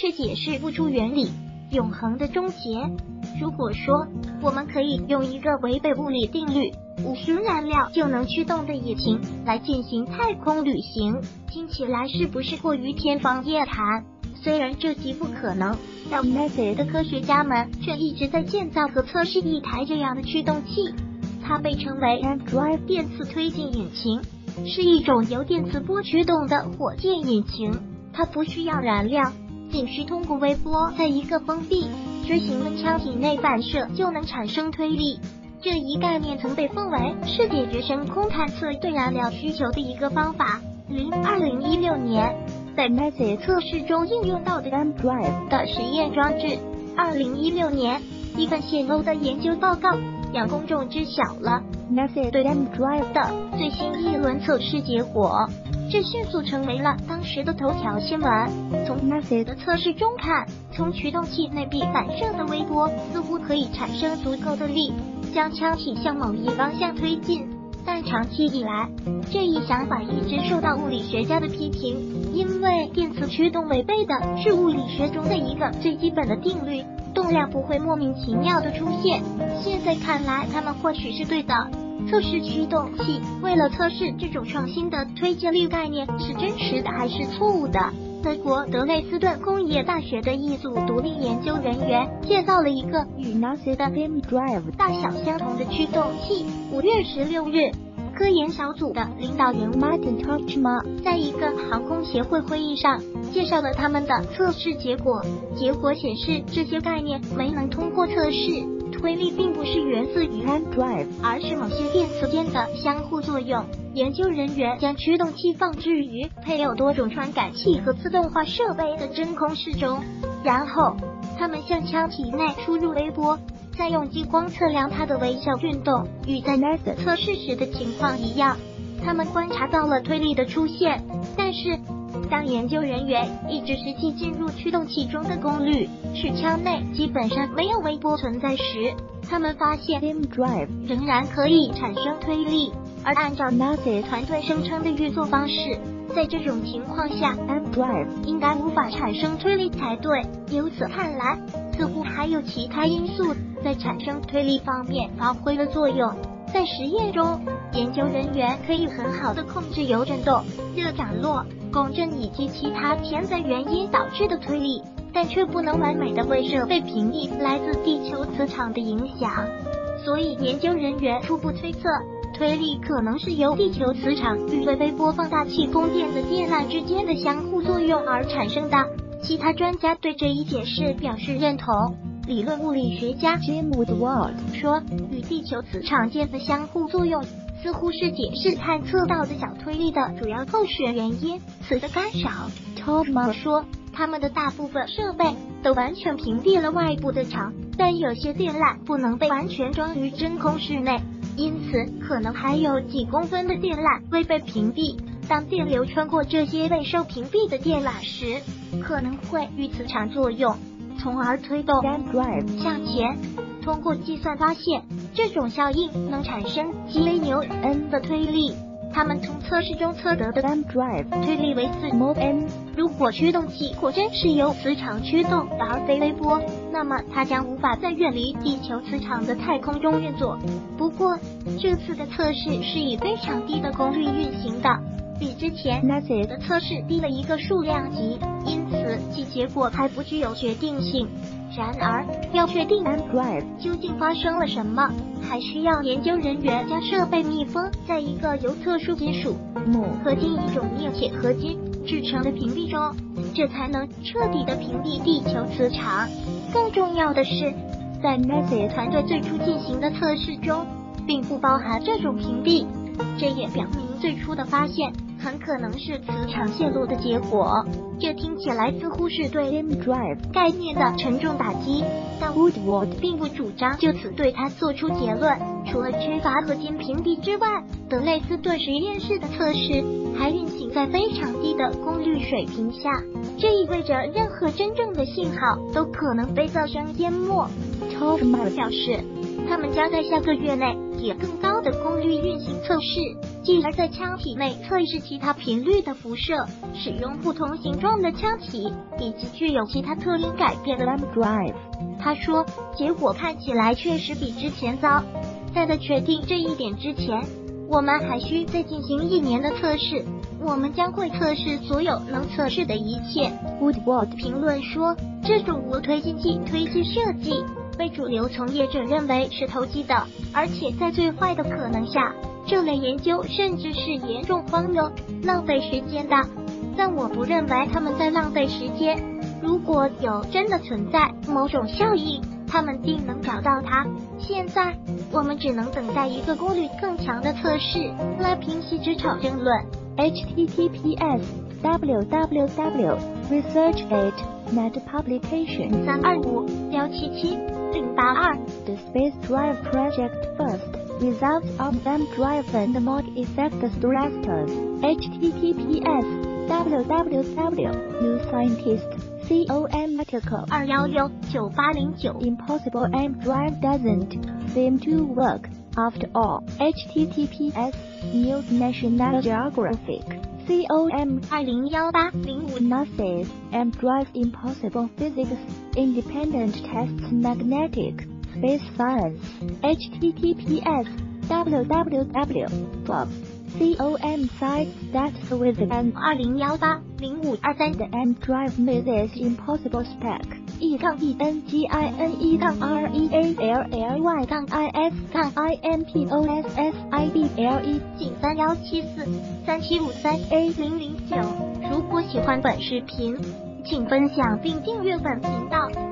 却解释不出原理永恒的终结。如果说我们可以用一个违背物理定律、无需燃料就能驱动的引擎来进行太空旅行，听起来是不是过于天方夜谭？虽然这极不可能，但 NASA 的科学家们却一直在建造和测试一台这样的驱动器。它被称为 Drive 电磁推进引擎，是一种由电磁波驱动的火箭引擎。它不需要燃料，仅需通过微波在一个封闭锥形的腔体内反射就能产生推力。这一概念曾被奉为是解决深空探测对燃料需求的一个方法。零二零一六年，在 NASA 测试中应用到的 M Drive 的实验装置。二零一六年，一份泄露的研究报告让公众知晓了 NASA 对 M Drive 的最新一轮测试结果，这迅速成为了当时的头条新闻。从 NASA 的测试中看，从驱动器内壁反射的微波似乎可以产生足够的力，将腔体向某一方向推进。但长期以来，这一想法一直受到物理学家的批评，因为电磁驱动违背的是物理学中的一个最基本的定律：动量不会莫名其妙的出现。现在看来，他们或许是对的。测试驱动器为了测试这种创新的推荐率概念是真实的还是错误的。德国德累斯顿工业大学的一组独立研究人员建造了一个与 NASA 的 M Drive 大小相同的驱动器。五月十六日，科研小组的领导人 Martin t o c h m a 在一个航空协会会议上介绍了他们的测试结果。结果显示，这些概念没能通过测试。推力并不是源自于 M Drive，而是某些电磁间的相互作用。研究人员将驱动器放置于配有多种传感器和自动化设备的真空室中，然后他们向腔体内输入微波，再用激光测量它的微小运动。与在 NASA 测试时的情况一样，他们观察到了推力的出现，但是。当研究人员一直实际进入驱动器中的功率使腔内基本上没有微波存在时，他们发现 M Drive 仍然可以产生推力。而按照 NASA 团队声称的运作方式，在这种情况下，M Drive 应该无法产生推力才对。由此看来，似乎还有其他因素在产生推力方面发挥了作用。在实验中，研究人员可以很好的控制油振动、热涨落。共振以及其他潜在原因导致的推力，但却不能完美的为设备屏蔽来自地球磁场的影响。所以，研究人员初步推测，推力可能是由地球磁场与微微波放大器供电的电缆之间的相互作用而产生的。其他专家对这一解释表示认同。理论物理学家 Jim Woodward 说，与地球磁场间的相互作用。似乎是解释探测到的小推力的主要候选原因。此的干扰 t o m a 说，他们的大部分设备都完全屏蔽了外部的场，但有些电缆不能被完全装于真空室内，因此可能还有几公分的电缆未被屏蔽。当电流穿过这些未受屏蔽的电缆时，可能会与磁场作用，从而推动 drive 向前。通过计算发现。这种效应能产生 G A 牛 N 的推力，他们从测试中测得的 M Drive 推力为四 N。如果驱动器果真是由磁场驱动而非微波，那么它将无法在远离地球磁场的太空中运作。不过，这次的测试是以非常低的功率运行的，比之前 NASA 的测试低了一个数量级，因此其结果还不具有决定性。然而，要确定究竟发生了什么，还需要研究人员将设备密封在一个由特殊金属钼合金一种镍铁合金制成的屏蔽中，这才能彻底的屏蔽地球磁场。更重要的是，在 NASA 团队最初进行的测试中，并不包含这种屏蔽，这也表明最初的发现。很可能是磁场泄露的结果，这听起来似乎是对 M Drive 概念的沉重打击。但 Woodward 并不主张就此对他做出结论。除了缺乏合金屏蔽之外，德累斯顿实验室的测试还运行在非常低的功率水平下，这意味着任何真正的信号都可能被噪声淹没。t o m a 表示，他们将在下个月内解更高的功率运行测试，继而在腔体内测试其他频率的辐射，使用不同形状的腔体以及具有其他特征改变的 Lamb Drive。他说，结果看起来确实比之前糟。在在确定这一点之前，我们还需再进行一年的测试。我们将会测试所有能测试的一切。Woodward 评论说，这种无推进器推进设计被主流从业者认为是投机的，而且在最坏的可能下，这类研究甚至是严重荒谬、浪费时间的。但我不认为他们在浪费时间。如果有真的存在某种效应，他们定能找到它。现在我们只能等待一个功率更强的测试来平息这场争论。https www researchgate net publication 三二五幺七七 零八二 The Space Drive Project First Results of M Drive and Mod Effect Thrusters https www New Scientist com article 二幺六九八零九 Impossible M Drive doesn't seem to work after all https News National Geographic com 二零幺八零五 NASA's M Drive Impossible Physics Independent Tests Magnetic Space Science https www com sites that with an 二零幺八零五二三 the M Drive meets impossible spec e 杠 e n g i n e 杠 r e a l l y 杠 i s 杠 i m p o s s i b l e 井三幺七四三七五三 a 零零九。如果喜欢本视频， 请分享并订阅本频道。